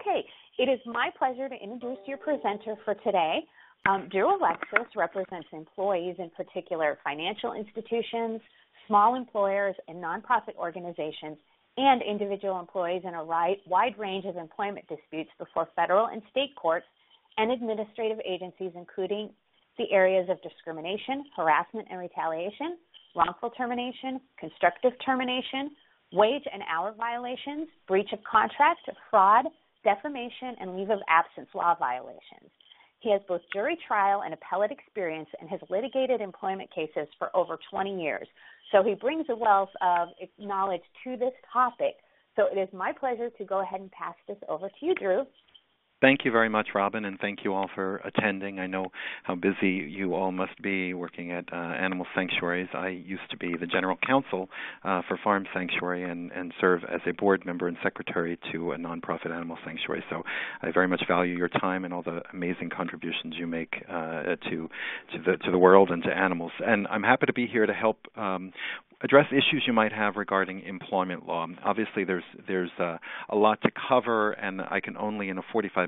Okay, it is my pleasure to introduce your presenter for today. Um, Alexis represents employees, in particular financial institutions, small employers, and nonprofit organizations, and individual employees in a wide range of employment disputes before federal and state courts and administrative agencies, including the areas of discrimination, harassment and retaliation, wrongful termination, constructive termination, wage and hour violations, breach of contract, fraud, defamation, and leave of absence law violations. He has both jury trial and appellate experience and has litigated employment cases for over 20 years. So he brings a wealth of knowledge to this topic. So it is my pleasure to go ahead and pass this over to you, Drew. Thank you very much, Robin, and thank you all for attending. I know how busy you all must be working at uh, animal sanctuaries. I used to be the general counsel uh, for Farm Sanctuary and, and serve as a board member and secretary to a nonprofit animal sanctuary. So I very much value your time and all the amazing contributions you make uh, to to the to the world and to animals. And I'm happy to be here to help um, address issues you might have regarding employment law. Obviously, there's there's uh, a lot to cover, and I can only in a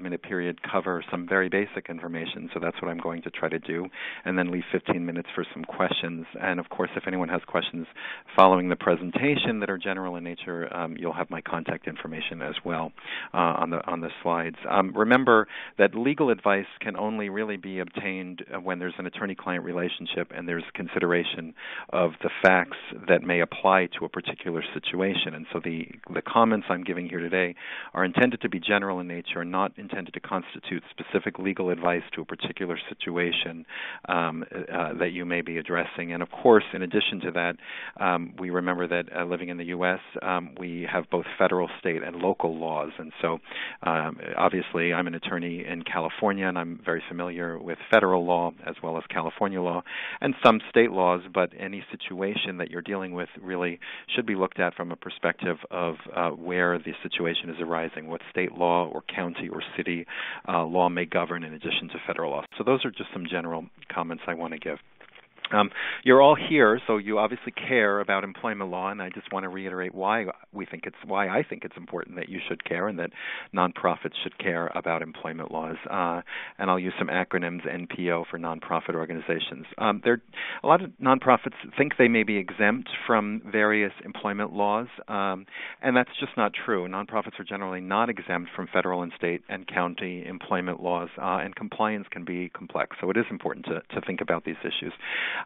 45-minute period cover some very basic information. So that's what I'm going to try to do, and then leave 15 minutes for some questions. And of course, if anyone has questions following the presentation that are general in nature, um, you'll have my contact information as well uh, on the on the slides. Um, remember that legal advice can only really be obtained when there's an attorney-client relationship and there's consideration of the facts that may apply to a particular situation. And so the the comments I'm giving here today are intended to be general in nature, not intended to constitute specific legal advice to a particular situation um, uh, that you may be addressing. And of course, in addition to that, um, we remember that uh, living in the U.S., um, we have both federal, state, and local laws. And so, um, obviously, I'm an attorney in California, and I'm very familiar with federal law as well as California law and some state laws. But any situation that you're dealing with really should be looked at from a perspective of uh, where the situation is arising, what state law or county or city uh, law may govern in addition to federal law. So those are just some general comments I want to give. Um, you're all here, so you obviously care about employment law, and I just want to reiterate why we think it's why I think it's important that you should care and that nonprofits should care about employment laws. Uh, and I'll use some acronyms: NPO for nonprofit organizations. Um, there, a lot of nonprofits think they may be exempt from various employment laws, um, and that's just not true. Nonprofits are generally not exempt from federal and state and county employment laws, uh, and compliance can be complex. So it is important to, to think about these issues.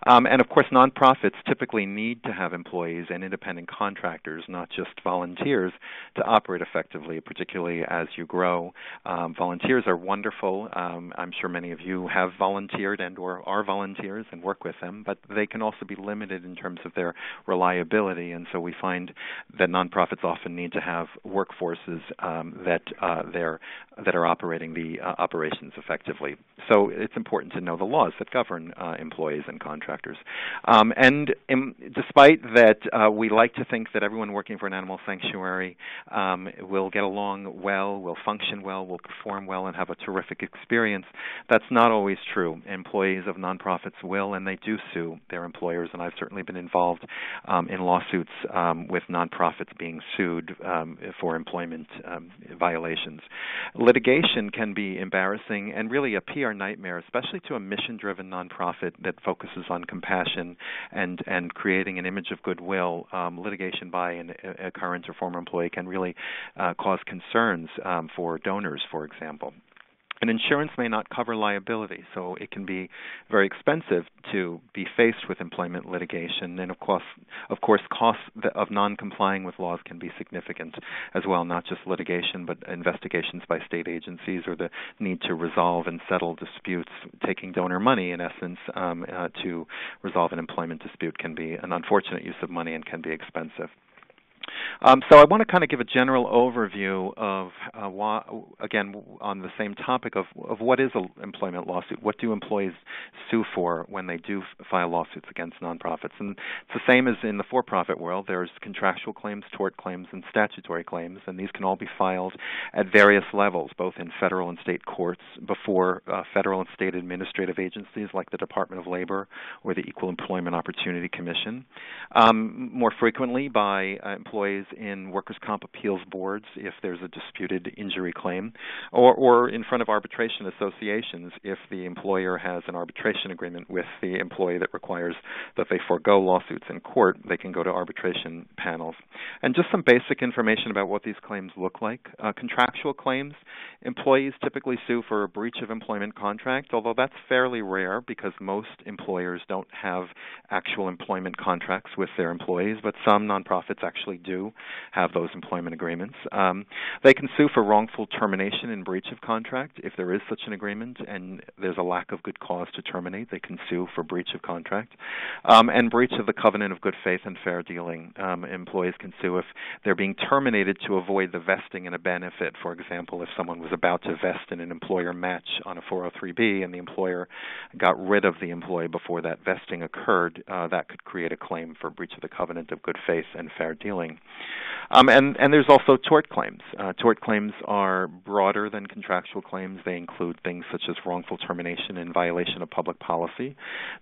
Um, and of course, nonprofits typically need to have employees and independent contractors, not just volunteers, to operate effectively, particularly as you grow. Um, volunteers are wonderful. Um, I'm sure many of you have volunteered and or are volunteers and work with them, but they can also be limited in terms of their reliability. And so we find that nonprofits often need to have workforces um, that uh, they're that are operating the uh, operations effectively. So it's important to know the laws that govern uh, employees and contractors contractors. Um, and in, despite that, uh, we like to think that everyone working for an animal sanctuary um, will get along well, will function well, will perform well, and have a terrific experience. That's not always true. Employees of nonprofits will, and they do sue their employers. And I've certainly been involved um, in lawsuits um, with nonprofits being sued um, for employment um, violations. Litigation can be embarrassing and really a PR nightmare, especially to a mission-driven nonprofit that focuses on compassion and and creating an image of goodwill, um, litigation by an, a current or former employee can really uh, cause concerns um, for donors, for example. And insurance may not cover liability, so it can be very expensive to be faced with employment litigation. And of course, of course, costs of non-complying with laws can be significant as well, not just litigation, but investigations by state agencies or the need to resolve and settle disputes. Taking donor money, in essence, um, uh, to resolve an employment dispute can be an unfortunate use of money and can be expensive. Um, so I want to kind of give a general overview of uh, why, again, on the same topic of, of what is an employment lawsuit. What do employees sue for when they do file lawsuits against nonprofits? And it's the same as in the for-profit world. There's contractual claims, tort claims, and statutory claims, and these can all be filed at various levels, both in federal and state courts, before uh, federal and state administrative agencies like the Department of Labor or the Equal Employment Opportunity Commission, um, more frequently by uh, employees in workers' comp appeals boards if there's a disputed injury claim, or, or in front of arbitration associations if the employer has an arbitration agreement with the employee that requires that they forego lawsuits in court. They can go to arbitration panels. And just some basic information about what these claims look like. Uh, contractual claims, employees typically sue for a breach of employment contract, although that's fairly rare because most employers don't have actual employment contracts with their employees, but some nonprofits actually do have those employment agreements. Um, they can sue for wrongful termination and breach of contract if there is such an agreement and there's a lack of good cause to terminate. They can sue for breach of contract um, and breach of the covenant of good faith and fair dealing. Um, employees can sue if they're being terminated to avoid the vesting in a benefit. For example, if someone was about to vest in an employer match on a 403b and the employer got rid of the employee before that vesting occurred, uh, that could create a claim for breach of the covenant of good faith and fair dealing. Um, and, and there's also tort claims. Uh, tort claims are broader than contractual claims. They include things such as wrongful termination in violation of public policy,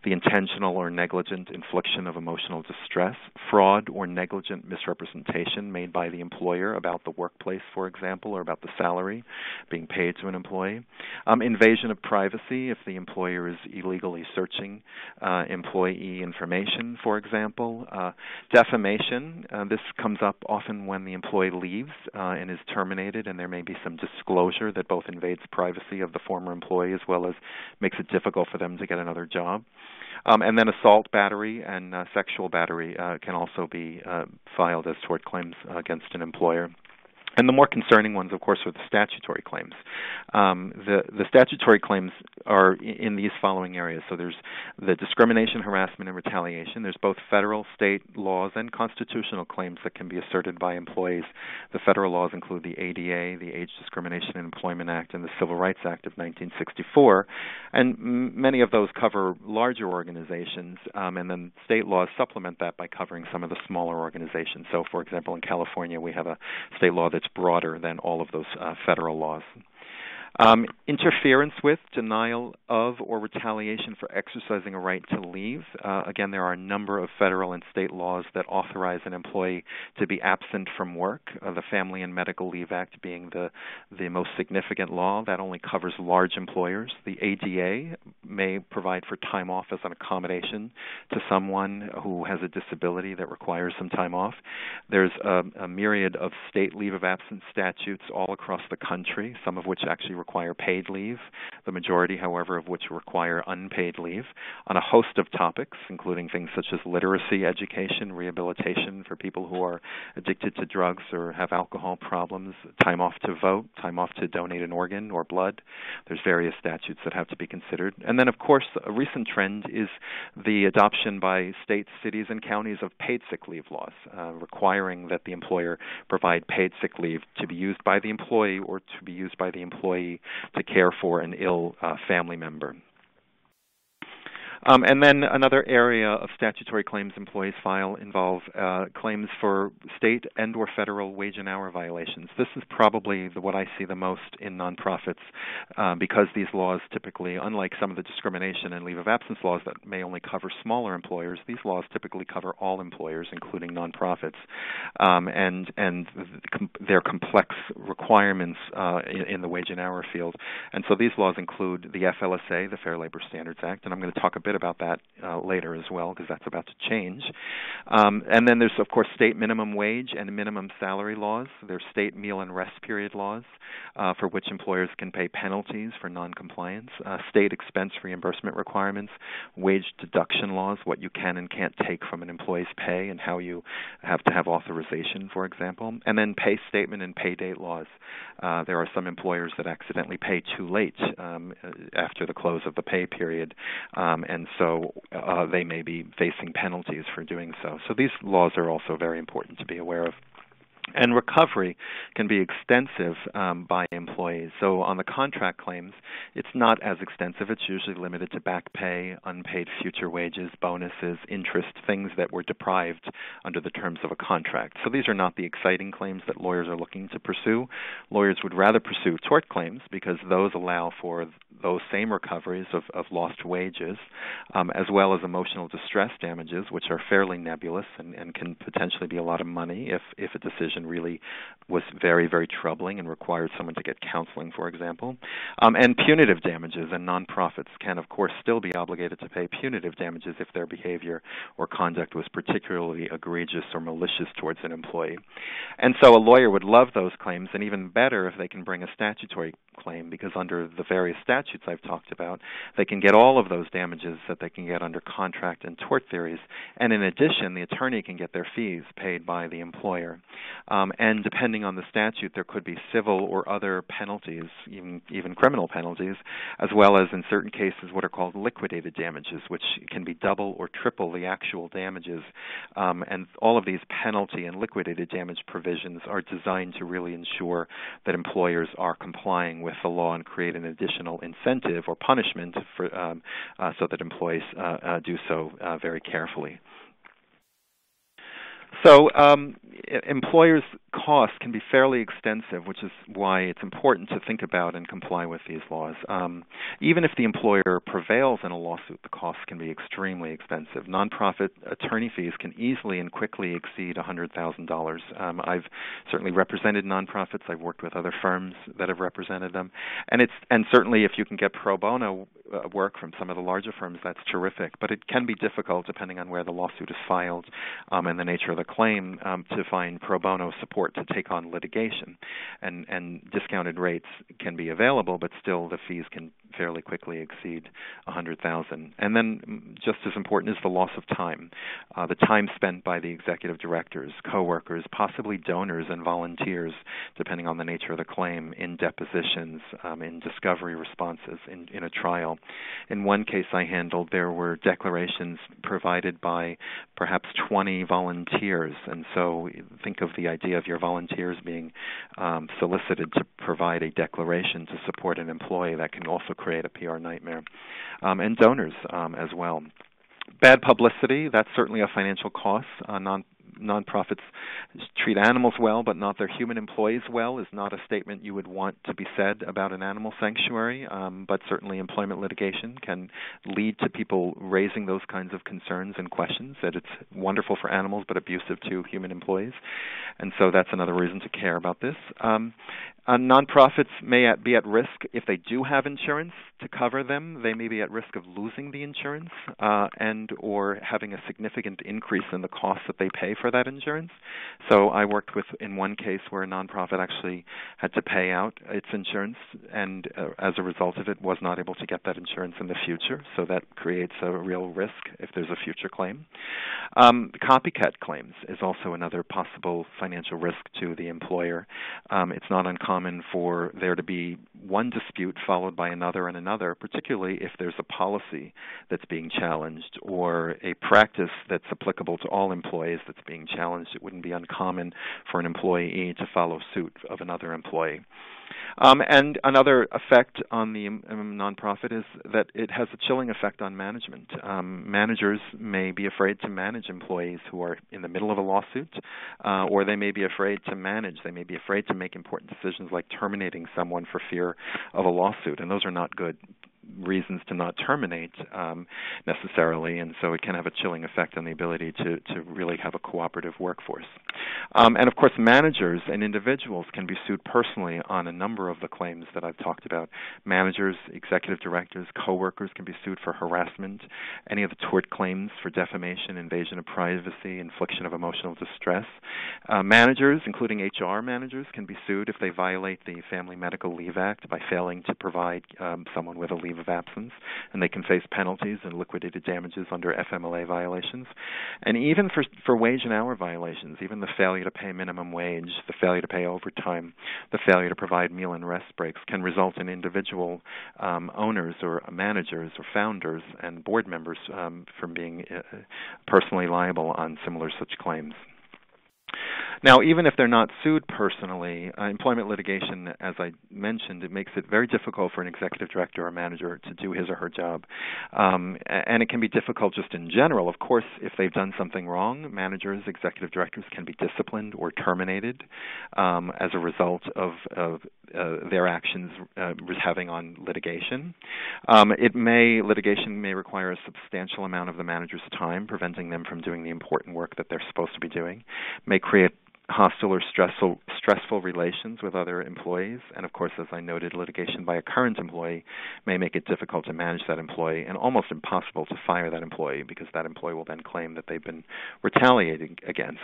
the intentional or negligent infliction of emotional distress, fraud or negligent misrepresentation made by the employer about the workplace, for example, or about the salary being paid to an employee, um, invasion of privacy if the employer is illegally searching uh, employee information, for example, uh, defamation. Uh, this comes up often when the employee leaves uh, and is terminated, and there may be some disclosure that both invades privacy of the former employee as well as makes it difficult for them to get another job. Um, and then assault, battery, and uh, sexual battery uh, can also be uh, filed as tort claims against an employer. And the more concerning ones, of course, are the statutory claims. Um, the, the statutory claims are in these following areas. So there's the discrimination, harassment, and retaliation. There's both federal, state laws, and constitutional claims that can be asserted by employees. The federal laws include the ADA, the Age Discrimination in Employment Act, and the Civil Rights Act of 1964. And m- many of those cover larger organizations, um, and then state laws supplement that by covering some of the smaller organizations. So, for example, in California, we have a state law that it's broader than all of those uh, federal laws. Um, interference with, denial of, or retaliation for exercising a right to leave. Uh, again, there are a number of federal and state laws that authorize an employee to be absent from work. Uh, the Family and Medical Leave Act being the the most significant law that only covers large employers. The ADA may provide for time off as an accommodation to someone who has a disability that requires some time off. There's a, a myriad of state leave of absence statutes all across the country, some of which actually require paid leave, the majority, however, of which require unpaid leave, on a host of topics, including things such as literacy, education, rehabilitation for people who are addicted to drugs or have alcohol problems, time off to vote, time off to donate an organ or blood. There's various statutes that have to be considered. And then, of course, a recent trend is the adoption by states, cities, and counties of paid sick leave laws, uh, requiring that the employer provide paid sick leave to be used by the employee or to be used by the employee to care for an ill uh, family member. Um, and then another area of statutory claims employees file involve uh, claims for state and or federal wage and hour violations. This is probably the, what I see the most in nonprofits uh, because these laws typically, unlike some of the discrimination and leave of absence laws that may only cover smaller employers, these laws typically cover all employers, including nonprofits, um, and and com- their complex requirements uh, in, in the wage and hour field. And so these laws include the FLSA, the Fair Labor Standards Act, and I'm going to talk a bit bit about that uh, later as well because that's about to change. Um, and then there's of course state minimum wage and minimum salary laws. There's state meal and rest period laws uh, for which employers can pay penalties for noncompliance. Uh, state expense reimbursement requirements, wage deduction laws, what you can and can't take from an employee's pay and how you have to have authorization, for example. And then pay statement and pay date laws. Uh, there are some employers that accidentally pay too late um, after the close of the pay period, um, and and so uh, they may be facing penalties for doing so. So these laws are also very important to be aware of. And recovery can be extensive um, by employees. So, on the contract claims, it's not as extensive. It's usually limited to back pay, unpaid future wages, bonuses, interest, things that were deprived under the terms of a contract. So, these are not the exciting claims that lawyers are looking to pursue. Lawyers would rather pursue tort claims because those allow for those same recoveries of, of lost wages, um, as well as emotional distress damages, which are fairly nebulous and, and can potentially be a lot of money if, if a decision situation really was very, very troubling and required someone to get counseling, for example. Um, and punitive damages, and nonprofits can, of course, still be obligated to pay punitive damages if their behavior or conduct was particularly egregious or malicious towards an employee. And so a lawyer would love those claims, and even better if they can bring a statutory claim, because under the various statutes I've talked about, they can get all of those damages that they can get under contract and tort theories. And in addition, the attorney can get their fees paid by the employer. Um, and depending on the statute, there could be civil or other penalties, even even criminal penalties, as well as in certain cases what are called liquidated damages, which can be double or triple the actual damages. Um, and all of these penalty and liquidated damage provisions are designed to really ensure that employers are complying with the law and create an additional incentive or punishment for um, uh, so that employees uh, uh, do so uh, very carefully. So um, employers' costs can be fairly extensive, which is why it's important to think about and comply with these laws. Um, even if the employer prevails in a lawsuit, the costs can be extremely expensive. Nonprofit attorney fees can easily and quickly exceed $100,000. Um, I've certainly represented nonprofits. I've worked with other firms that have represented them, and it's and certainly if you can get pro bono uh, work from some of the larger firms, that's terrific. But it can be difficult depending on where the lawsuit is filed um, and the nature of the claim um, to find pro bono support to take on litigation. And, and discounted rates can be available, but still the fees can fairly quickly exceed 100,000. And then, mm, just as important is the loss of time, uh, the time spent by the executive directors, coworkers, possibly donors and volunteers, depending on the nature of the claim, in depositions, um, in discovery responses, in, in a trial. In one case I handled, there were declarations provided by perhaps 20 volunteers, and so think of the idea of your volunteers being um, solicited to provide a declaration to support an employee that can also create a PR nightmare, um, and donors um, as well. Bad publicity, that's certainly a financial cost. Uh, non nonprofits treat animals well but not their human employees well is not a statement you would want to be said about an animal sanctuary, um, but certainly employment litigation can lead to people raising those kinds of concerns and questions that it's wonderful for animals but abusive to human employees. And so that's another reason to care about this. Um, uh, nonprofits may at, be at risk if they do have insurance to cover them. They may be at risk of losing the insurance uh, and or having a significant increase in the cost that they pay for that insurance. So I worked with in one case where a nonprofit actually had to pay out its insurance, and uh, as a result of it, was not able to get that insurance in the future. So that creates a real risk if there's a future claim. Um, copycat claims is also another possible financial risk to the employer. Um, it's not uncommon for there to be one dispute followed by another and another, particularly if there's a policy that's being challenged or a practice that's applicable to all employees that's being challenged. It wouldn't be uncommon for an employee to follow suit of another employee. Um, and another effect on the um, nonprofit is that it has a chilling effect on management. Um, managers may be afraid to manage employees who are in the middle of a lawsuit, uh, or they may be afraid to manage. They may be afraid to make important decisions like terminating someone for fear of a lawsuit, and those are not good reasons to not terminate um, necessarily, and so it can have a chilling effect on the ability to, to really have a cooperative workforce. Um, and of course, managers and individuals can be sued personally on a number of the claims that I've talked about. Managers, executive directors, coworkers can be sued for harassment, any of the tort claims for defamation, invasion of privacy, infliction of emotional distress. Uh, managers, including HR managers, can be sued if they violate the Family Medical Leave Act by failing to provide um, someone with a leave of absence, and they can face penalties and liquidated damages under FMLA violations. And even for for wage and hour violations, even the failure to pay minimum wage, the failure to pay overtime, the failure to provide meal and rest breaks can result in individual um, owners or managers or founders and board members um, from being uh, personally liable on similar such claims. Now, even if they're not sued personally, uh, employment litigation, as I mentioned, it makes it very difficult for an executive director or manager to do his or her job. Um, and it can be difficult just in general. Of course, if they've done something wrong, managers, executive directors can be disciplined or terminated um, as a result of, of uh, their actions uh, having on litigation. Um, it may litigation may require a substantial amount of the manager's time, preventing them from doing the important work that they're supposed to be doing. May create hostile or stressful stressful relations with other employees. And of course as I noted litigation by a current employee may make it difficult to manage that employee and almost impossible to fire that employee because that employee will then claim that they've been retaliated against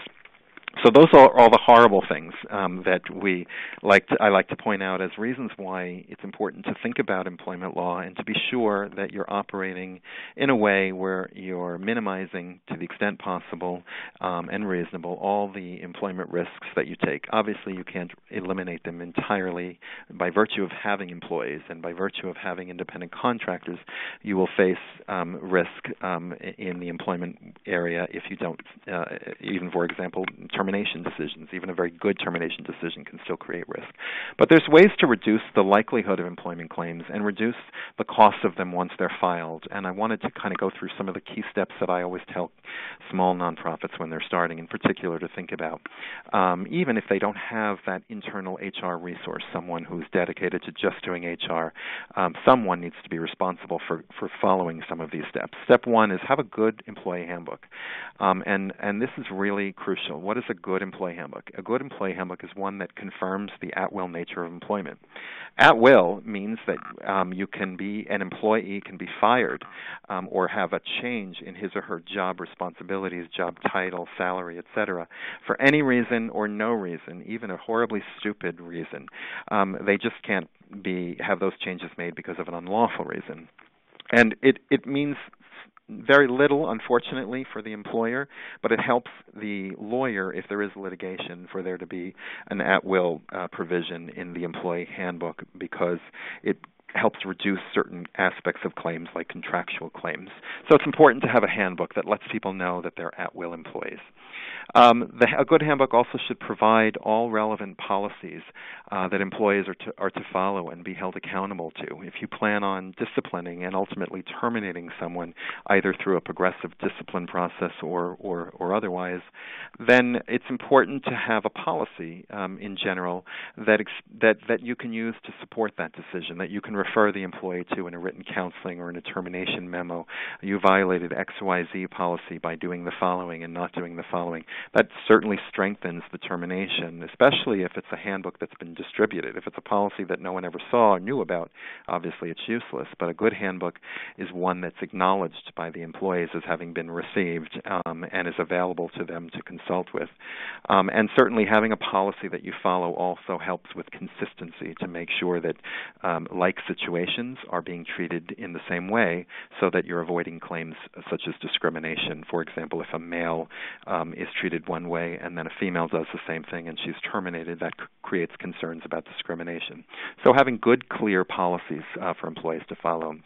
so those are all the horrible things um, that we like to, I like to point out as reasons why it's important to think about employment law and to be sure that you're operating in a way where you're minimizing, to the extent possible um, and reasonable, all the employment risks that you take. Obviously, you can't eliminate them entirely by virtue of having employees and by virtue of having independent contractors. You will face um, risk um, in the employment area if you don't, uh, even for example, termination decisions. Even a very good termination decision can still create risk. But there's ways to reduce the likelihood of employment claims and reduce the cost of them once they're filed. And I wanted to kind of go through some of the key steps that I always tell small nonprofits when they're starting, in particular, to think about. Um, even if they don't have that internal HR resource, someone who's dedicated to just doing HR, um, someone needs to be responsible for, for following some of these steps. Step one is have a good employee handbook. Um, and, and this is really crucial. What is a good employee handbook? A good employee handbook is one that confirms the at will nature of employment. At will means that um, you can be an employee can be fired um, or have a change in his or her job responsibilities, job title, salary, etc. for any reason or no reason, even a horribly stupid reason. Um, they just can't be have those changes made because of an unlawful reason. And it, it means very little, unfortunately, for the employer, but it helps the lawyer, if there is litigation, for there to be an at will uh, provision in the employee handbook because it helps reduce certain aspects of claims like contractual claims. So it's important to have a handbook that lets people know that they're at will employees. Um, the, a good handbook also should provide all relevant policies uh, that employees are to, are to follow and be held accountable to. If you plan on disciplining and ultimately terminating someone, either through a progressive discipline process or, or, or otherwise, then it's important to have a policy um, in general that, that, that you can use to support that decision, that you can refer the employee to in a written counseling or in a termination memo. You violated XYZ policy by doing the following and not doing the following that certainly strengthens the termination, especially if it's a handbook that's been distributed. If it's a policy that no one ever saw or knew about, obviously it's useless. But a good handbook is one that's acknowledged by the employees as having been received um, and is available to them to consult with. Um, and certainly having a policy that you follow also helps with consistency to make sure that um, like situations are being treated in the same way so that you're avoiding claims such as discrimination. For example, if a male um, is treated treated one way and then a female does the same thing and she's terminated, that creates concerns about discrimination. So having good, clear policies uh, for employees to follow.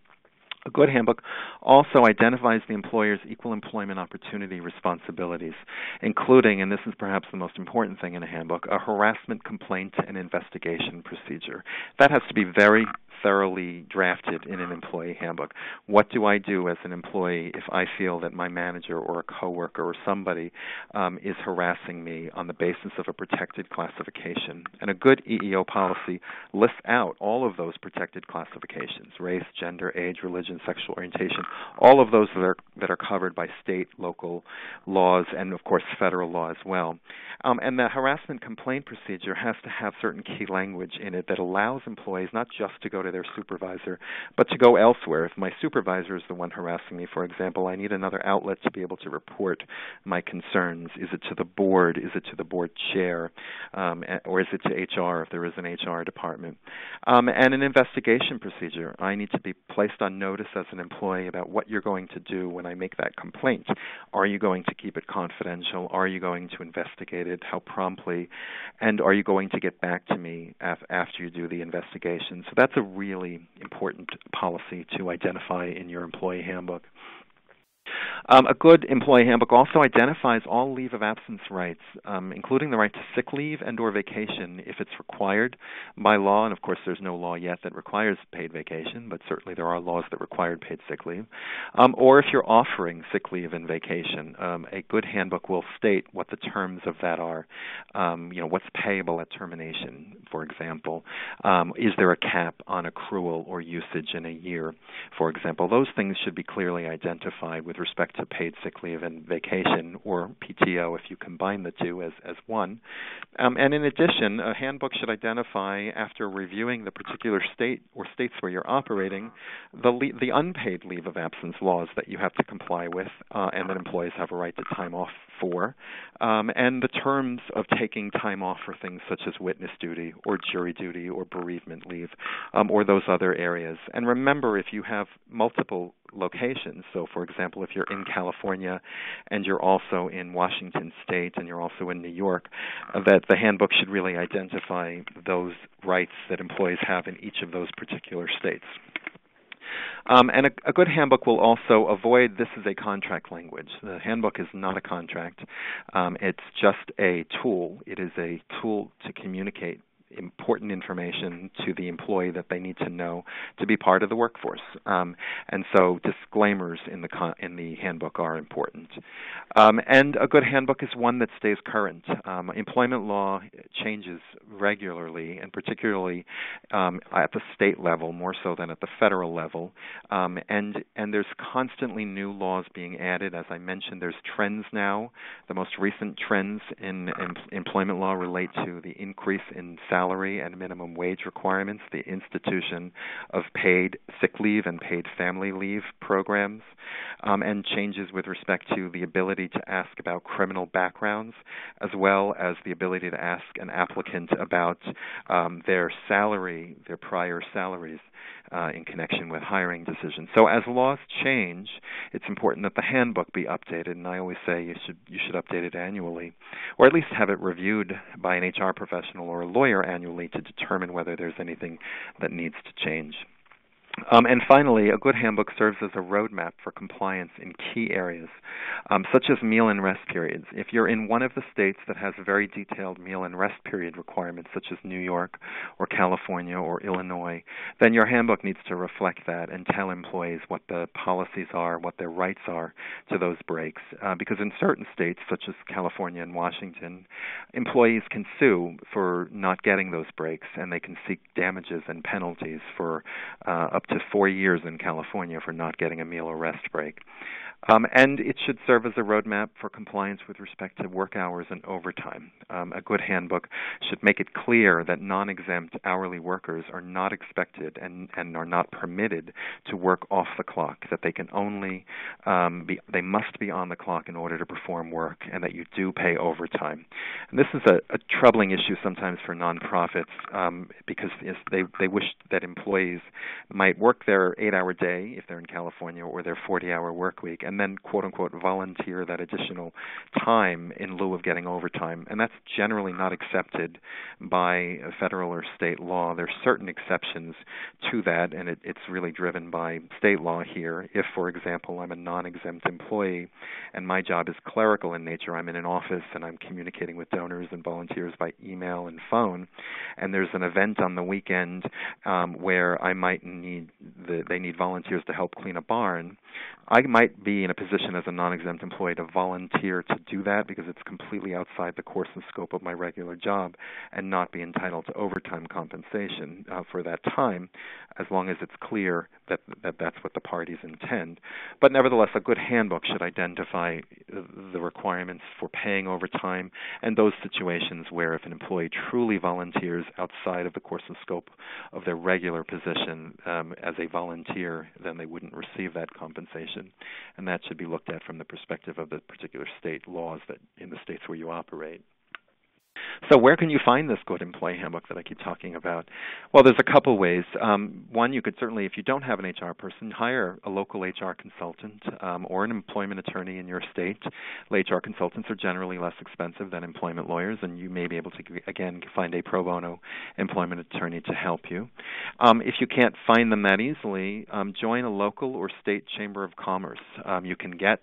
A good handbook also identifies the employer's equal employment opportunity responsibilities, including, and this is perhaps the most important thing in a handbook, a harassment complaint and investigation procedure. That has to be very thoroughly drafted in an employee handbook. What do I do as an employee if I feel that my manager or a coworker or somebody um, is harassing me on the basis of a protected classification? And a good EEO policy lists out all of those protected classifications: race, gender, age, religion, sexual orientation, all of those that are that are covered by state, local laws, and of course federal law as well. Um, and the harassment complaint procedure has to have certain key language in it that allows employees not just to go to their supervisor, but to go elsewhere. If my supervisor is the one harassing me, for example, I need another outlet to be able to report my concerns. Is it to the board? Is it to the board chair? Um, or is it to HR if there is an HR department? Um, and an investigation procedure. I need to be placed on notice as an employee about what you're going to do when I make that complaint. Are you going to keep it confidential? Are you going to investigate it? How promptly? And are you going to get back to me af- after you do the investigation? So that's a really important policy to identify in your employee handbook. Um, a good employee handbook also identifies all leave of absence rights, um, including the right to sick leave and/or vacation if it's required by law. And of course, there's no law yet that requires paid vacation, but certainly there are laws that require paid sick leave. Um, or if you're offering sick leave and vacation, um, a good handbook will state what the terms of that are. Um, you know, what's payable at termination, for example. Um, is there a cap on accrual or usage in a year, for example? Those things should be clearly identified with respect to paid sick leave and vacation or PTO if you combine the two as, as one. Um, and in addition, a handbook should identify, after reviewing the particular state or states where you're operating, the, le- the unpaid leave of absence laws that you have to comply with uh, and that employees have a right to time off for, um, and the terms of taking time off for things such as witness duty or jury duty or bereavement leave um, or those other areas. And remember, if you have multiple locations, so for example, if you're in California and you're also in Washington State and you're also in New York, that the handbook should really identify those rights that employees have in each of those particular states. Um, and a, a, good handbook will also avoid this is a contract language. The handbook is not a contract. Um, it's just a tool. It is a tool to communicate important information to the employee that they need to know to be part of the workforce. Um, and so disclaimers in the in the handbook are important. Um, and a good handbook is one that stays current. Um, employment law changes regularly, and particularly um, at the state level more so than at the federal level. Um, and and there's constantly new laws being added. As I mentioned, there's trends now. The most recent trends in, in employment law relate to the increase in salary salary and minimum wage requirements, the institution of paid sick leave and paid family leave programs, um, and changes with respect to the ability to ask about criminal backgrounds, as well as the ability to ask an applicant about um, their salary, their prior salaries uh, in connection with hiring decisions. So as laws change, it's important that the handbook be updated, and I always say you should you should update it annually, or at least have it reviewed by an HR professional or a lawyer annually to determine whether there's anything that needs to change. Um, and finally, a good handbook serves as a roadmap for compliance in key areas, um, such as meal and rest periods. If you're in one of the states that has very detailed meal and rest period requirements, such as New York or California or Illinois, then your handbook needs to reflect that and tell employees what the policies are, what their rights are to those breaks. Uh, because in certain states, such as California and Washington, employees can sue for not getting those breaks, and they can seek damages and penalties for uh, up to four years in California for not getting a meal or rest break. Um, and it should serve as a roadmap for compliance with respect to work hours and overtime. Um, a good handbook should make it clear that non exempt hourly workers are not expected and, and are not permitted to work off the clock, that they can only um, be, they must be on the clock in order to perform work, and that you do pay overtime. And this is a, a troubling issue sometimes for nonprofits um, because they, they wish that employees might work their eight hour day if they're in California or their 40 hour work week and then quote unquote volunteer that additional time in lieu of getting overtime. And that's generally not accepted by federal or state law. There's certain exceptions to that, and it, it's really driven by state law here. If, for example, I'm a non exempt employee and my job is clerical in nature, I'm in an office and I'm communicating with donors and volunteers by email and phone, and there's an event on the weekend um, where I might need the, they need volunteers to help clean a barn, I might be in a position as a non-exempt employee to volunteer to do that because it's completely outside the course and scope of my regular job and not be entitled to overtime compensation uh, for that time as long as it's clear that, that that's what the parties intend. But nevertheless, a good handbook should identify the requirements for paying overtime and those situations where if an employee truly volunteers outside of the course and scope of their regular position um, as a volunteer, then they wouldn't receive that compensation. And that should be looked at from the perspective of the particular state laws that in the states where you operate. So, where can you find this good employee handbook that I keep talking about? Well, there's a couple ways. Um, one, you could certainly, if you don't have an HR person, hire a local HR consultant um, or an employment attorney in your state. HR consultants are generally less expensive than employment lawyers, and you may be able to, again, find a pro bono employment attorney to help you. Um, if you can't find them that easily, um, join a local or state chamber of commerce. Um, you can get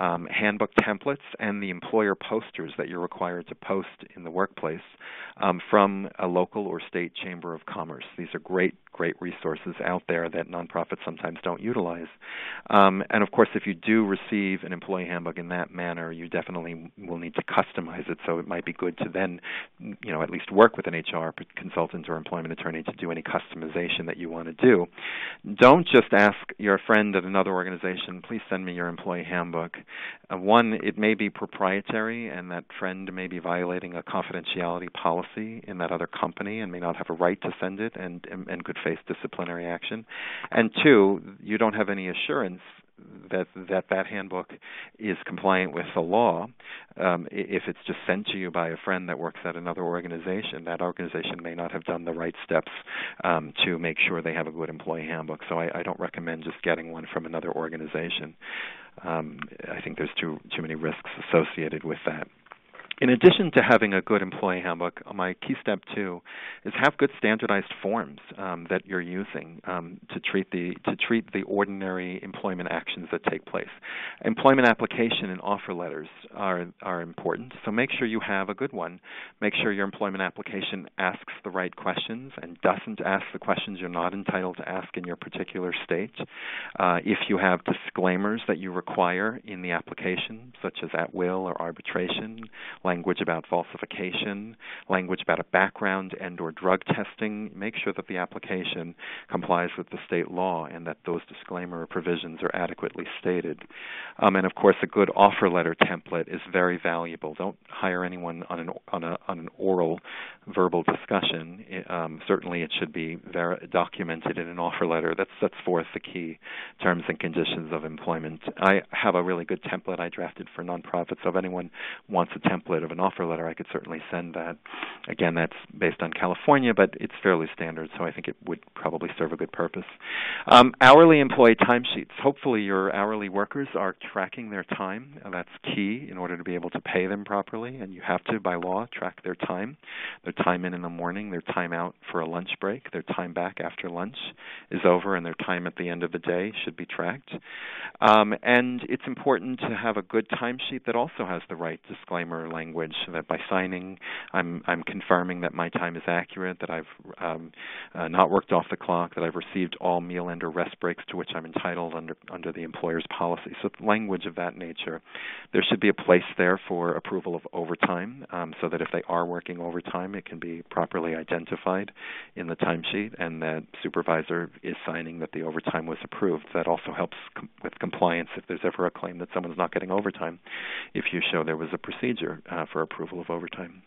um, handbook templates and the employer posters that you're required to post in the workplace um, from a local or state chamber of commerce. These are great, great resources out there that nonprofits sometimes don't utilize. Um, and of course, if you do receive an employee handbook in that manner, you definitely will need to customize it. So it might be good to then, you know, at least work with an HR consultant or employment attorney to do any customization that you want to do. Don't just ask your friend at another organization, please send me your employee handbook. Uh, one, it may be proprietary, and that friend may be violating a confidentiality policy in that other company and may not have a right to send it and, and, and could face disciplinary action. And two, you don't have any assurance that that that handbook is compliant with the law. Um, if it's just sent to you by a friend that works at another organization, that organization may not have done the right steps um, to make sure they have a good employee handbook. So I, I don't recommend just getting one from another organization. Um, I think there's too too many risks associated with that in addition to having a good employee handbook, my key step two is have good standardized forms um, that you're using um, to treat the to treat the ordinary employment actions that take place. Employment application and offer letters are are important, so make sure you have a good one. Make sure your employment application asks the right questions and doesn't ask the questions you're not entitled to ask in your particular state. Uh, if you have disclaimers that you require in the application, such as at will or arbitration language about falsification, language about a background and or drug testing. Make sure that the application complies with the state law and that those disclaimer provisions are adequately stated. Um, and of course, a good offer letter template is very valuable. Don't hire anyone on an on, a, on an oral verbal discussion. Um, certainly, it should be documented in an offer letter that sets forth the key terms and conditions of employment. I have a really good template I drafted for nonprofits. So if anyone wants a template of an offer letter, I could certainly send that. Again, that's based on California, but it's fairly standard, so I think it would probably serve a good purpose. Um, hourly employee timesheets. Hopefully, your hourly workers are tracking their time. That's key in order to be able to pay them properly, and you have to, by law, track their time. Their time in in the morning, their time out for a lunch break, their time back after lunch is over, and their time at the end of the day should be tracked. Um, and it's important to have a good timesheet that also has the right disclaimer language language that by signing I'm I'm confirming that my time is accurate, that I've um, uh, not worked off the clock, that I've received all meal and or rest breaks to which I'm entitled under under the employer's policy. So language of that nature. There should be a place there for approval of overtime, um, so that if they are working overtime, it can be properly identified in the timesheet, and that supervisor is signing that the overtime was approved. That also helps com- with compliance if there's ever a claim that someone's not getting overtime. If you show there was a procedure for approval of overtime.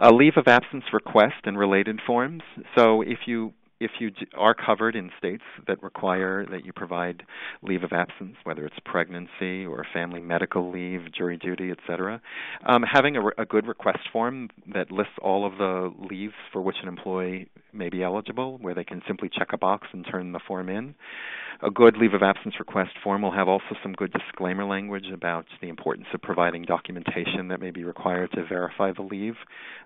A leave of absence request and related forms. So if you if you are covered in states that require that you provide leave of absence, whether it's pregnancy or family medical leave, jury duty, etc., um, having a, a, good request form that lists all of the leaves for which an employee may be eligible, where they can simply check a box and turn the form in. A good leave of absence request form will have also some good disclaimer language about the importance of providing documentation that may be required to verify the leave.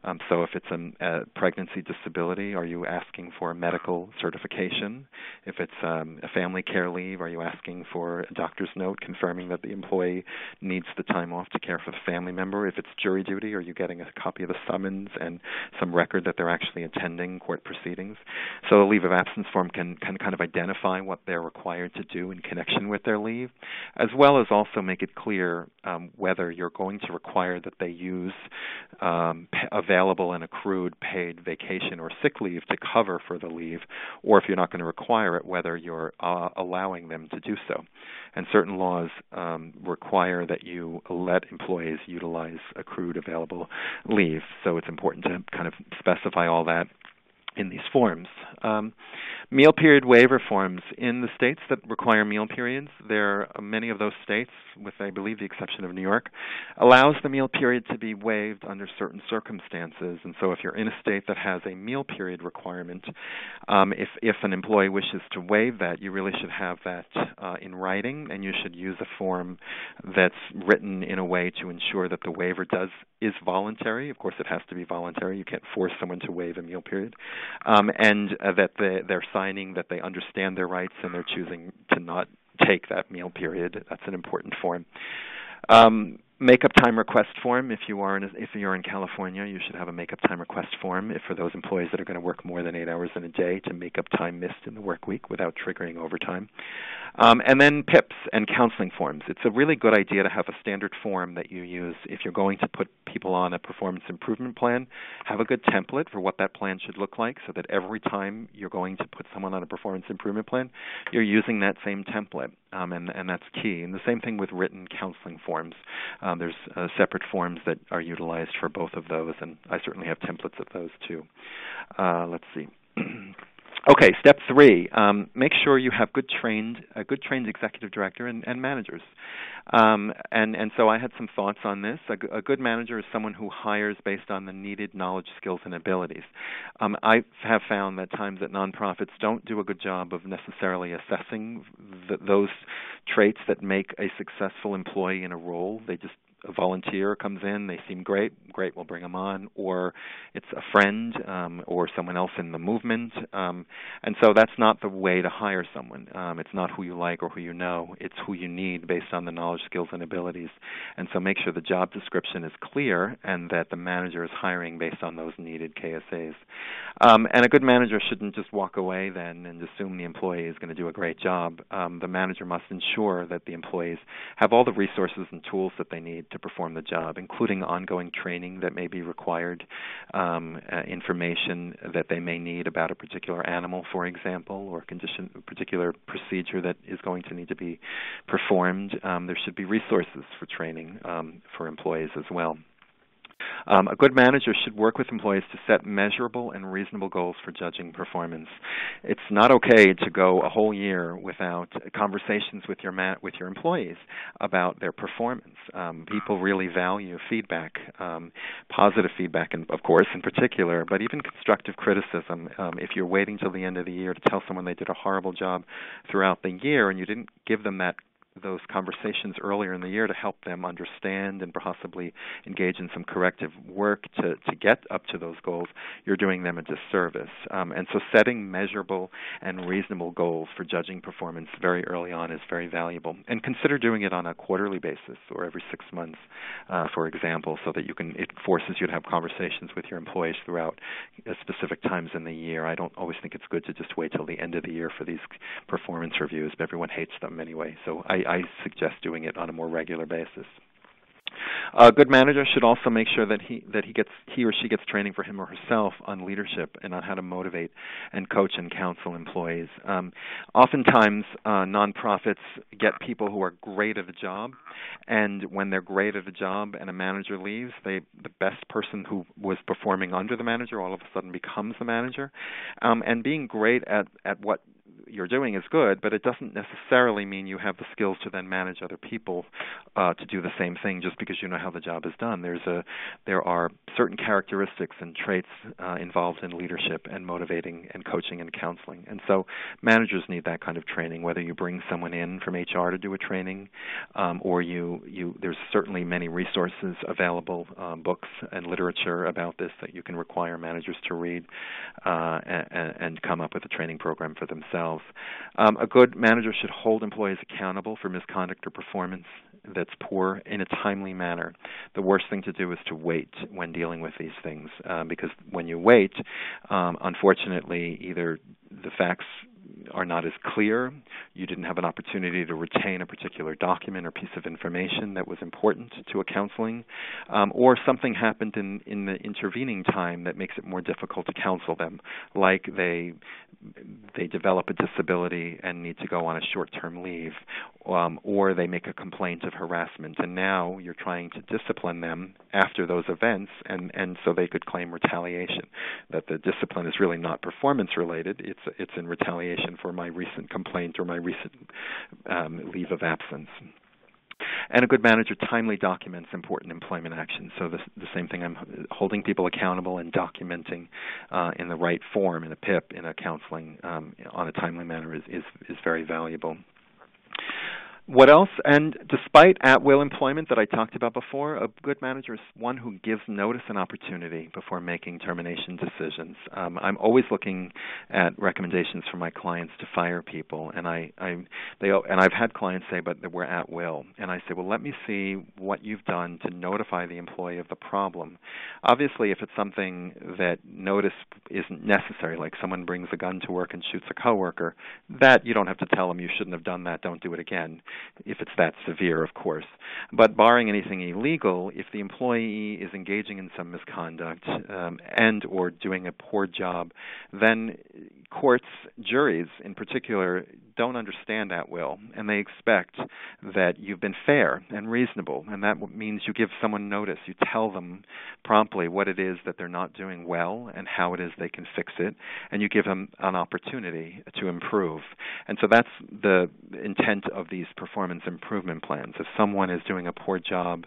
Um, so, if it's a, a, pregnancy disability, are you asking for a medical certification? If it's um, a family care leave, are you asking for a doctor's note confirming that the employee needs the time off to care for the family member? If it's jury duty, are you getting a copy of the summons and some record that they're actually attending court proceedings? So, a leave of absence form can, can kind of identify what they're required to do in connection with their leave, as well as also make it clear um, whether you're going to require that they use um, available and accrued paid vacation or sick leave to cover for the leave, or if you're not going to require it, whether you're uh, allowing them to do so. And certain laws um, require that you let employees utilize accrued available leave, so it's important to kind of specify all that in these forms. Um, Meal period waiver forms in the states that require meal periods. There are many of those states, with I believe the exception of New York, allows the meal period to be waived under certain circumstances. And so, if you're in a state that has a meal period requirement, um, if if an employee wishes to waive that, you really should have that uh, in writing, and you should use a form that's written in a way to ensure that the waiver does is voluntary. Of course, it has to be voluntary. You can't force someone to waive a meal period, um, and uh, that they, they're signing that they understand their rights and they're choosing to not take that meal period. That's an important form. Um, makeup time request form. If you are in if you're in California you should have a makeup time request form if for those employees that are going to work more than 8 hours in a day to make up time missed in the work week without triggering overtime. Um, and then PIPs and counseling forms. It's a really good idea to have a standard form that you use if you're going to put people on a performance improvement plan. Have a good template for what that plan should look like so that every time you're going to put someone on a performance improvement plan you're using that same template um, and and that's key and the same thing with written counseling forms um, there's uh, separate forms that are utilized for both of those, and I certainly have templates of those too. Uh, let's see. Okay, step three: um, make sure you have good trained, a good trained executive director and, and managers. Um, and and so I had some thoughts on this. A, a, good manager is someone who hires based on the needed knowledge, skills, and abilities. Um, I have found that times that nonprofits don't do a good job of necessarily assessing the, those traits that make a successful employee in a role. They just a volunteer comes in, they seem great, great, we'll bring them on, or it's a friend um, or someone else in the movement. Um, and so that's not the way to hire someone. Um, it's not who you like or who you know, it's who you need based on the knowledge, skills, and abilities. And so make sure the job description is clear and that the manager is hiring based on those needed KSAs. Um, and a good manager shouldn't just walk away then and assume the employee is going to do a great job. Um, the manager must ensure that the employees have all the resources and tools that they need to perform the job, including ongoing training that may be required, um, uh, information that they may need about a particular animal, for example, or condition, a particular procedure that is going to need to be performed. Um, there should be resources for training um, for employees as well. Um, a good manager should work with employees to set measurable and reasonable goals for judging performance. It's not okay to go a whole year without conversations with your ma- with your employees about their performance. Um, people really value feedback, um, positive feedback, and of course, in particular, but even constructive criticism. Um, if you're waiting till the end of the year to tell someone they did a horrible job throughout the year, and you didn't give them that those conversations earlier in the year to help them understand and possibly engage in some corrective work to, to get up to those goals, you're doing them a disservice. Um, and so setting measurable and reasonable goals for judging performance very early on is very valuable. And consider doing it on a quarterly basis or every six months, uh, for example, so that you can it forces you to have conversations with your employees throughout uh, specific times in the year. I don't always think it's good to just wait till the end of the year for these performance reviews, but everyone hates them anyway. So I, I suggest doing it on a more regular basis. A good manager should also make sure that he that he gets he or she gets training for him or herself on leadership and on how to motivate and coach and counsel employees. Um, oftentimes, uh, nonprofits get people who are great at a job, and when they're great at a job and a manager leaves, they the best person who was performing under the manager all of a sudden becomes the manager. Um, and being great at at what you're doing is good, but it doesn't necessarily mean you have the skills to then manage other people uh, to do the same thing just because you know how the job is done. There's a there are certain characteristics and traits uh, involved in leadership and motivating and coaching and counseling, and so managers need that kind of training. Whether you bring someone in from HR to do a training, um, or you you there's certainly many resources available, um, books and literature about this that you can require managers to read uh, and, and come up with a training program for themselves Um, a good manager should hold employees accountable for misconduct or performance that's poor in a timely manner. The worst thing to do is to wait when dealing with these things, um, because when you wait, um, unfortunately, either the facts are not as clear. You didn't have an opportunity to retain a particular document or piece of information that was important to a counseling, um, or something happened in, in the intervening time that makes it more difficult to counsel them, like they they develop a disability and need to go on a short-term leave, um, or they make a complaint of harassment, and now you're trying to discipline them after those events, and and so they could claim retaliation. That the discipline is really not performance related; it's it's in retaliation for my recent complaint or my recent um, leave of absence. And a good manager timely documents important employment actions. So the, the same thing, I'm holding people accountable and documenting uh, in the right form in a PIP, in a counseling um, on a timely manner is, is, is very valuable. What else? And despite at will employment that I talked about before, a good manager is one who gives notice and opportunity before making termination decisions. Um, I'm always looking at recommendations from my clients to fire people, and I, I they and I've had clients say, "But we're at will," and I say, "Well, let me see what you've done to notify the employee of the problem." Obviously, if it's something that notice isn't necessary, like someone brings a gun to work and shoots a coworker, that you don't have to tell them you shouldn't have done that. Don't do it again if it's that severe, of course. But barring anything illegal, if the employee is engaging in some misconduct um, and or doing a poor job, then courts, juries in particular, don't understand at will, and they expect that you've been fair and reasonable, and that means you give someone notice. You tell them promptly what it is that they're not doing well and how it is they can fix it, and you give them an opportunity to improve. And so that's the intent of these performance improvement plans. If someone is doing a poor job,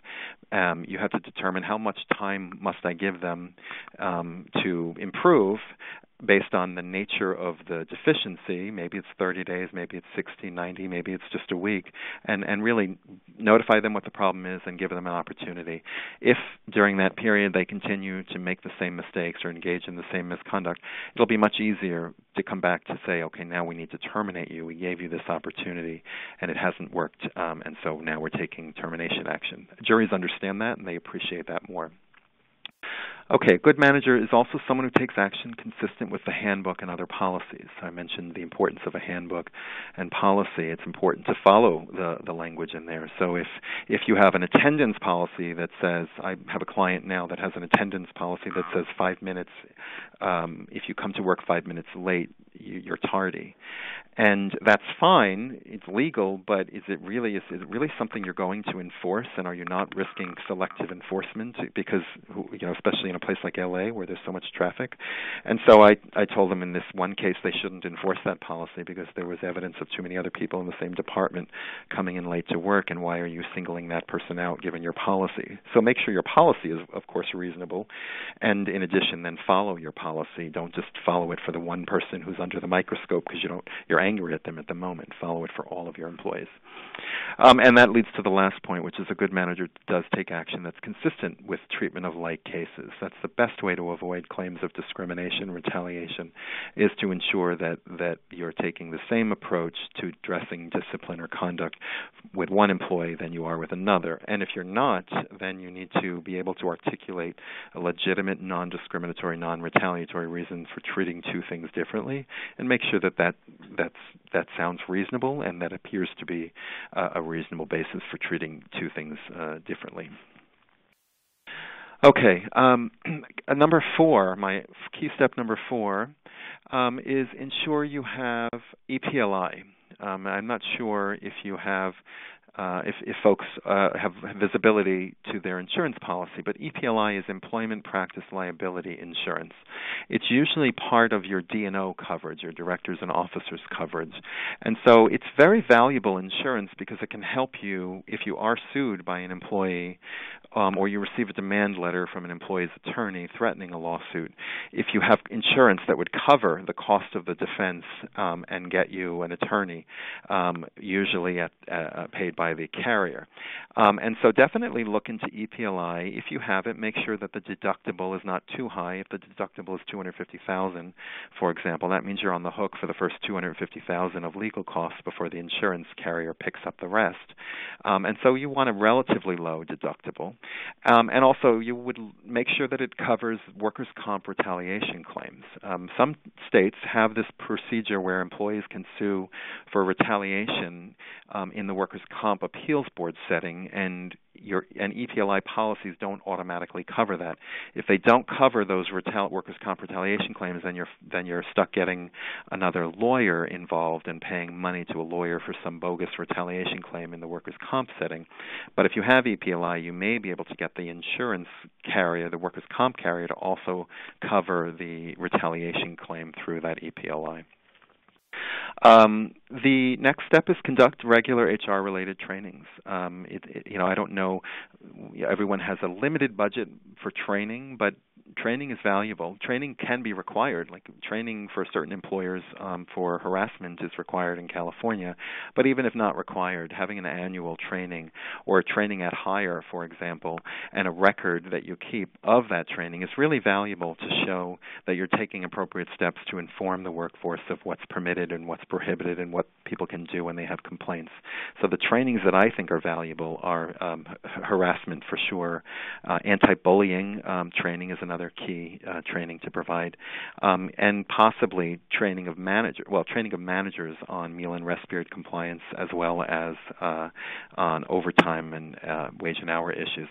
um, you have to determine how much time must I give them um, to improve based on the nature of the deficiency maybe it's 30 days maybe it's 60 90 maybe it's just a week and and really notify them what the problem is and give them an opportunity. If during that period they continue to make the same mistakes or engage in the same misconduct it'll be much easier to come back to say okay now we need to terminate you. We gave you this opportunity and it hasn't worked um, and so now we're taking termination action. Juries understand that and they appreciate that more Okay, a good manager is also someone who takes action consistent with the handbook and other policies. I mentioned the importance of a handbook and policy. It's important to follow the, the language in there. So if if you have an attendance policy that says, I have a client now that has an attendance policy that says five minutes, um, if you come to work five minutes late, you, you're tardy, and that's fine. It's legal, but is it really is it really something you're going to enforce? And are you not risking selective enforcement because you know, especially in a place like LA where there's so much traffic? And so I I told them in this one case they shouldn't enforce that policy because there was evidence of too many other people in the same department coming in late to work. And why are you singling that person out given your policy? So make sure your policy is of course reasonable, and in addition, then follow your policy. Don't just follow it for the one person who's under the microscope because you don't you're angry at them at the moment. Follow it for all of your employees. Um, and that leads to the last point, which is a good manager does take action that's consistent with treatment of like cases. That's the best way to avoid claims of discrimination, retaliation, is to ensure that that you're taking the same approach to addressing discipline or conduct with one employee than you are with another. And if you're not, then you need to be able to articulate a legitimate, non-discriminatory, non-retaliatory reason for treating two things differently, and make sure that that that's that sounds reasonable and that appears to be uh, a reasonable basis for treating two things uh, differently. Okay, um, number four, my key step number four um, is ensure you have EPLI. Um, I'm not sure if you have uh, if, if folks uh, have visibility to their insurance policy, but EPLI is Employment Practice Liability Insurance. It's usually part of your D&O coverage, your directors and officers coverage. And so it's very valuable insurance because it can help you if you are sued by an employee um, or you receive a demand letter from an employee's attorney threatening a lawsuit. If you have insurance that would cover the cost of the defense um, and get you an attorney, um, usually at, uh, paid by the carrier. Um, and so definitely look into EPLI. If you have it, make sure that the deductible is not too high. If the deductible is 250,000, for example, that means you're on the hook for the first 250,000 of legal costs before the insurance carrier picks up the rest. Um, and so you want a relatively low deductible. Um, and also you would make sure that it covers workers' comp retaliation claims. Um, some states have this procedure where employees can sue for retaliation um, in the workers' comp appeals board setting, and your and EPLI policies don't automatically cover that. If they don't cover those retal- workers' comp retaliation claims, then you're then you're stuck getting another lawyer involved and paying money to a lawyer for some bogus retaliation claim in the workers' comp setting. But if you have EPLI, you may be able to get the insurance carrier, the workers' comp carrier, to also cover the retaliation claim through that EPLI. Um, the next step is conduct regular HR related trainings. Um, it, it, you know, I don't know. Everyone has a limited budget for training, but training is valuable. Training can be required. Like training for certain employers um, for harassment is required in California, but even if not required, having an annual training or training at hire, for example, and a record that you keep of that training is really valuable to show that you're taking appropriate steps to inform the workforce of what's permitted and what's prohibited and what people can do when they have complaints. So the trainings that I think are valuable are um, harassment for sure, uh, anti-bullying um, training is another another key uh, training to provide, um, and possibly training of manager well training of managers on meal and rest period compliance as well as uh, on overtime and uh, wage and hour issues,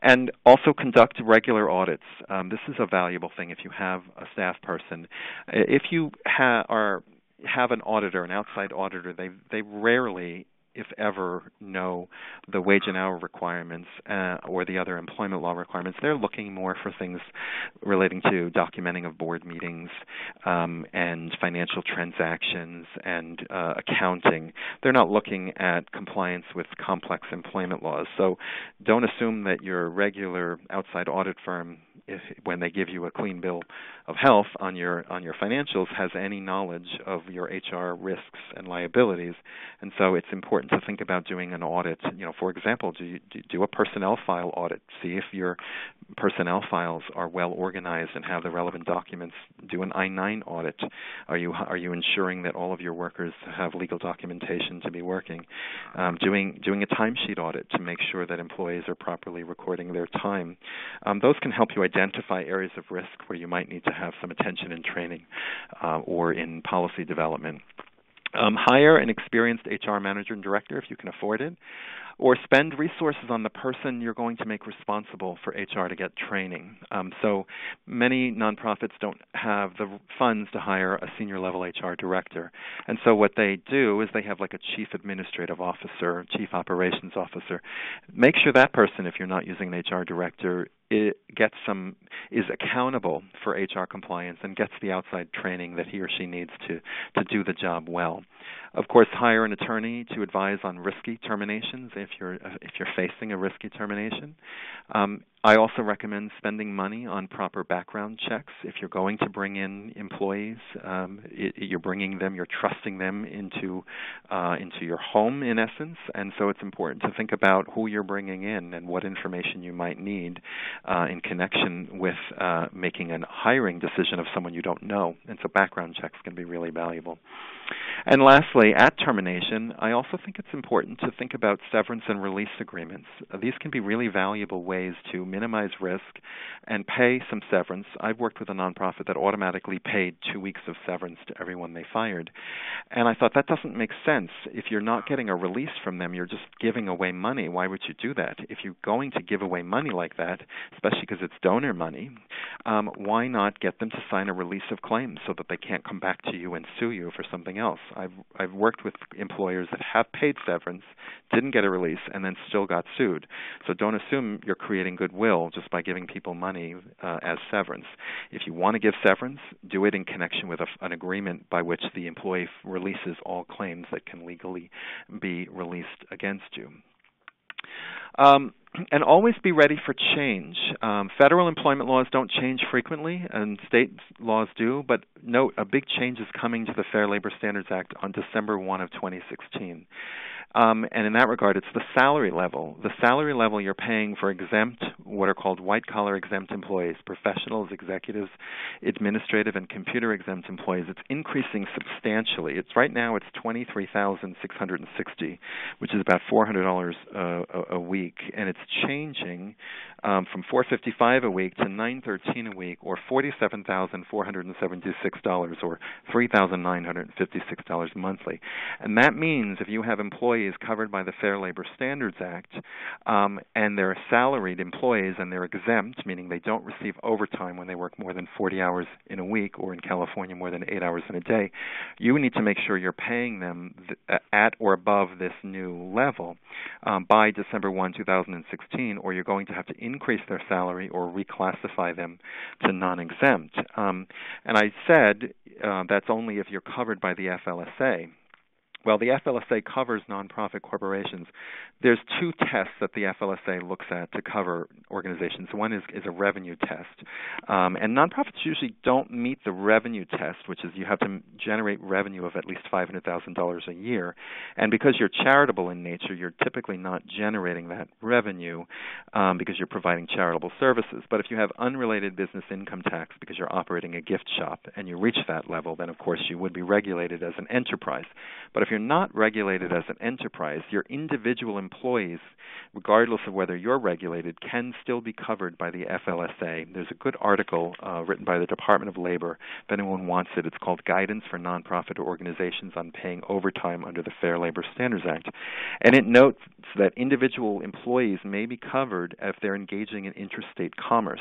and also conduct regular audits. Um, this is a valuable thing if you have a staff person. If you ha- are have an auditor, an outside auditor, they they rarely if ever, know the wage and hour requirements uh, or the other employment law requirements. They're looking more for things relating to documenting of board meetings um, and financial transactions and uh, accounting. They're not looking at compliance with complex employment laws. So don't assume that your regular outside audit firm if when they give you a clean bill of health on your on your financials has any knowledge of your HR risks and liabilities. And so it's important to think about doing an audit. You know for example do you do a personnel file audit. See if your personnel files are well organized and have the relevant documents. Do an I9 audit. Are you are you ensuring that all of your workers have legal documentation to be working? Um, doing doing a timesheet audit to make sure that employees are properly recording their time. Um, those can help you identify areas of risk where you might need to have some attention in training uh, or in policy development. Um, hire an experienced HR manager and director if you can afford it or spend resources on the person you're going to make responsible for HR to get training. Um, so many nonprofits don't have the funds to hire a senior level HR director. And so what they do is they have like a chief administrative officer, chief operations officer. Make sure that person, if you're not using an HR director, it gets some is accountable for HR compliance and gets the outside training that he or she needs to to do the job well. Of course, hire an attorney to advise on risky terminations if you're if you're facing a risky termination. Um, I also recommend spending money on proper background checks. If you're going to bring in employees, um, it, you're bringing them, you're trusting them into uh, into your home, in essence. And so it's important to think about who you're bringing in and what information you might need uh, in connection with uh, making a hiring decision of someone you don't know. And so background checks can be really valuable. And lastly, at termination, I also think it's important to think about severance and release agreements. These can be really valuable ways to minimize risk and pay some severance. I've worked with a nonprofit that automatically paid two weeks of severance to everyone they fired. And I thought that doesn't make sense. If you're not getting a release from them, you're just giving away money. Why would you do that? If you're going to give away money like that, especially because it's donor money, um, why not get them to sign a release of claims so that they can't come back to you and sue you for something else? I've I've worked with employers that have paid severance, didn't get a release, and then still got sued. So don't assume you're creating goodwill just by giving people money uh, as severance. If you want to give severance, do it in connection with a, an agreement by which the employee releases all claims that can legally be released against you. Um, and always be ready for change. Um, federal employment laws don't change frequently, and state laws do. But note, a big change is coming to the Fair Labor Standards Act on December 1 of 2016. Um, and in that regard, it's the salary level. The salary level you're paying for exempt, what are called white collar exempt employees, professionals, executives, administrative, and computer exempt employees. It's increasing substantially. It's right now it's twenty three thousand six hundred and sixty, which is about four hundred dollars uh, a week, and it's changing um, from four fifty five a week to nine thirteen a week, or forty seven thousand four hundred and seventy six dollars, or three thousand nine hundred and fifty six dollars monthly. And that means if you have employees employees covered by the Fair Labor Standards Act, um, and they're salaried employees and they're exempt, meaning they don't receive overtime when they work more than 40 hours in a week, or in California more than eight hours in a day, you need to make sure you're paying them th- at or above this new level um, by December 1, 2016, or you're going to have to increase their salary or reclassify them to non-exempt. Um, and I said uh, that's only if you're covered by the FLSA. Well, the FLSA covers nonprofit corporations. There's two tests that the FLSA looks at to cover organizations. One is, is a revenue test. Um, and nonprofits usually don't meet the revenue test, which is you have to generate revenue of at least $500,000 a year. And because you're charitable in nature, you're typically not generating that revenue um, because you're providing charitable services. But if you have unrelated business income tax because you're operating a gift shop and you reach that level, then of course you would be regulated as an enterprise. But if you're not regulated as an enterprise, your individual employees, regardless of whether you're regulated, can still be covered by the FLSA. There's a good article uh, written by the Department of Labor. If anyone wants it, it's called Guidance for Nonprofit Organizations on Paying Overtime under the Fair Labor Standards Act. And it notes that individual employees may be covered if they're engaging in interstate commerce.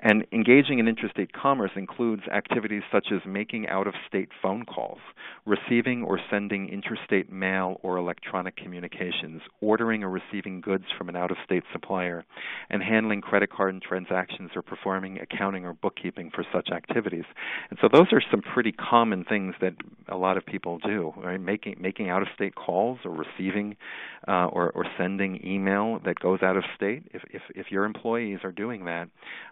And engaging in interstate commerce includes activities such as making out of state phone calls, receiving or sending interstate mail or electronic communications, ordering or receiving goods from an out of state supplier, and handling credit card transactions or performing accounting or bookkeeping for such activities. And so those are some pretty common things that a lot of people do, right? Making making out of state calls or receiving uh, or or sending email that goes out of state. If if if your employees are doing that,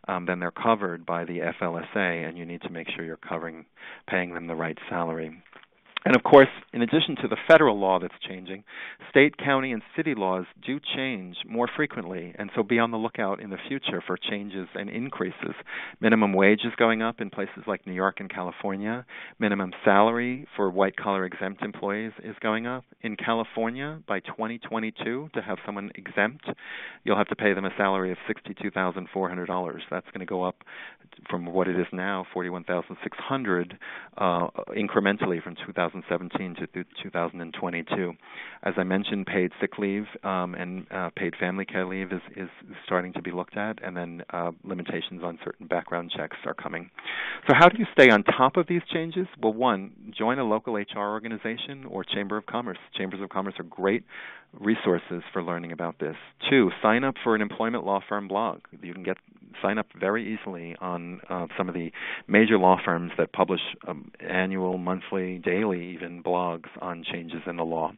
um, then they're covered by the FLSA, and you need to make sure you're covering paying them the right salary. And of course, in addition to the federal law that's changing, state, county, and city laws do change more frequently, and so be on the lookout in the future for changes and increases. Minimum wage is going up in places like New York and California. Minimum salary for white collar exempt employees is going up. In California, by 2022, to have someone exempt, you'll have to pay them a salary of $62,400. That's going to go up from what it is now, 41,600, uh, incrementally from 2000. 2017 to 2022. As I mentioned, paid sick leave um, and uh, paid family care leave is, is starting to be looked at, and then uh, limitations on certain background checks are coming. So, how do you stay on top of these changes? Well, one, join a local HR organization or Chamber of Commerce. Chambers of Commerce are great resources for learning about this. Two, sign up for an employment law firm blog. You can get sign up very easily on uh, some of the major law firms that publish um, annual, monthly, daily, even blogs on changes in the law.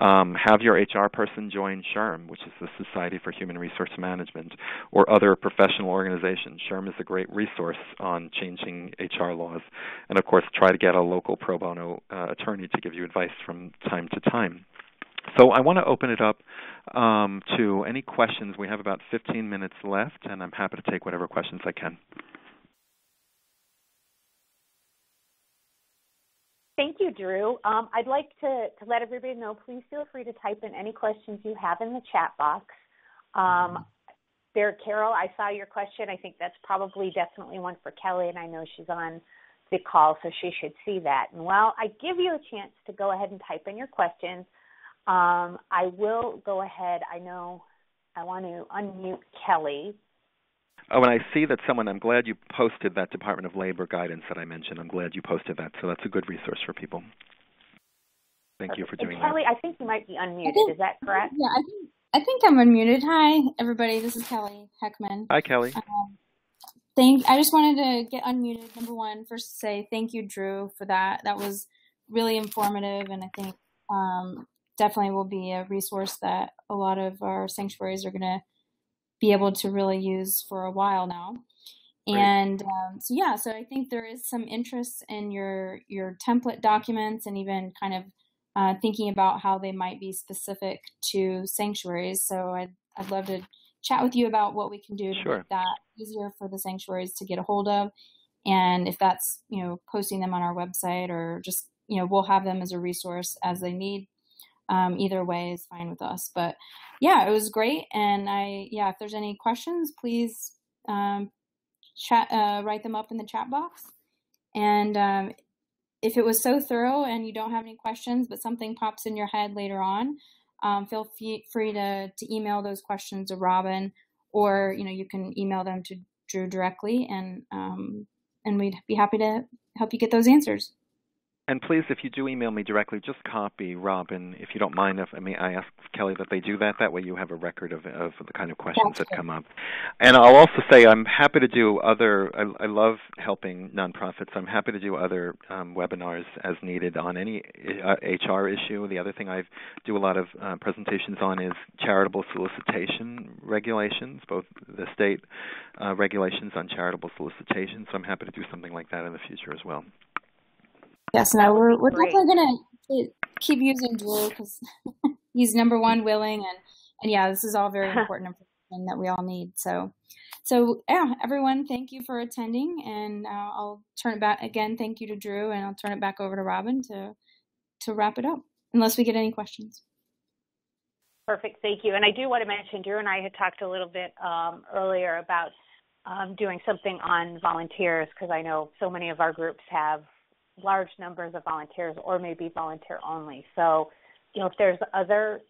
Um, have your HR person join SHRM, which is the Society for Human Resource Management, or other professional organizations. SHRM is a great resource on changing HR laws, and of course, try to get a local pro bono uh, attorney to give you advice from time to time. So I want to open it up um, to any questions. We have about 15 minutes left, and I'm happy to take whatever questions I can. Thank you, Drew. Um, I'd like to, to, let everybody know, please feel free to type in any questions you have in the chat box. Um, there, Carol, I saw your question. I think that's probably definitely one for Kelly, and I know she's on the call, so she should see that. And while I give you a chance to go ahead and type in your questions, um, I will go ahead. I know I want to unmute Kelly. Oh, and I see that someone, I'm glad you posted that Department of Labor guidance that I mentioned. I'm glad you posted that. So that's a good resource for people. Thank Perfect. you for doing and Kelly, that. Kelly, I think you might be unmuted. Think, Is that correct? Yeah, I think, I think I'm unmuted. Hi, everybody. This is Kelly Heckman. Hi, Kelly. Um, thank. I just wanted to get unmuted. Number one, first to say thank you, Drew, for that. That was really informative, and I think um, definitely will be a resource that a lot of our sanctuaries are going to be able to really use for a while now. And um, so yeah, so I think there is some interest in your your template documents and even kind of uh, thinking about how they might be specific to sanctuaries. So I'd I'd love to chat with you about what we can do to sure. make that easier for the sanctuaries to get a hold of. And if that's you know posting them on our website or just you know we'll have them as a resource as they need um, either way is fine with us. But yeah, it was great. And I, yeah, if there's any questions, please um, chat, uh, write them up in the chat box. And um, if it was so thorough and you don't have any questions, but something pops in your head later on, um, feel free to, to email those questions to Robin, or you know you can email them to Drew directly, and um, and we'd be happy to help you get those answers. And please, if you do email me directly, just copy Robin, if you don't mind. If I mean, I ask Kelly that they do that. That way, you have a record of of the kind of questions That's that come up. And I'll also say I'm happy to do other. I, I love helping nonprofits. I'm happy to do other um, webinars as needed on any uh, HR issue. The other thing I do a lot of uh, presentations on is charitable solicitation regulations, both the state uh, regulations on charitable solicitation. So I'm happy to do something like that in the future as well. Yes, no, we're we're definitely gonna keep using Drew because he's number one willing and and yeah, this is all very important information that we all need. So, so yeah, everyone, thank you for attending, and uh, I'll turn it back again. Thank you to Drew, and I'll turn it back over to Robin to to wrap it up, unless we get any questions. Perfect, thank you. And I do want to mention, Drew and I had talked a little bit um, earlier about um, doing something on volunteers because I know so many of our groups have large numbers of volunteers or maybe volunteer only. So, you know, if there's other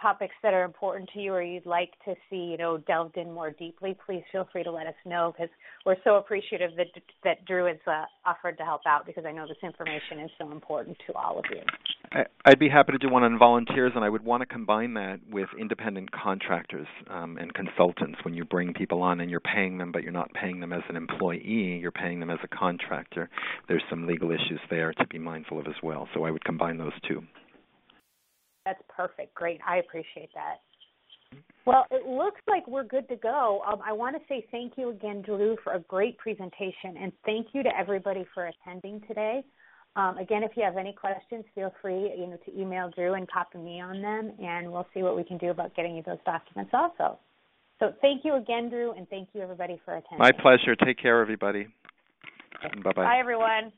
topics that are important to you or you'd like to see, you know, delved in more deeply, please feel free to let us know because we're so appreciative that that Drew has uh, offered to help out because I know this information is so important to all of you. I'd be happy to do one on volunteers, and I would want to combine that with independent contractors um, and consultants. When you bring people on and you're paying them, but you're not paying them as an employee, you're paying them as a contractor. There's some legal issues there to be mindful of as well. So I would combine those two. That's perfect. Great. I appreciate that. Well, it looks like we're good to go. Um, I want to say thank you again, Drew, for a great presentation, and thank you to everybody for attending today. Um, again, if you have any questions, feel free you know, to email Drew and copy me on them, and we'll see what we can do about getting you those documents also. So thank you again, Drew, and thank you everybody for attending. My pleasure. Take care, everybody. Bye-bye. Bye, everyone.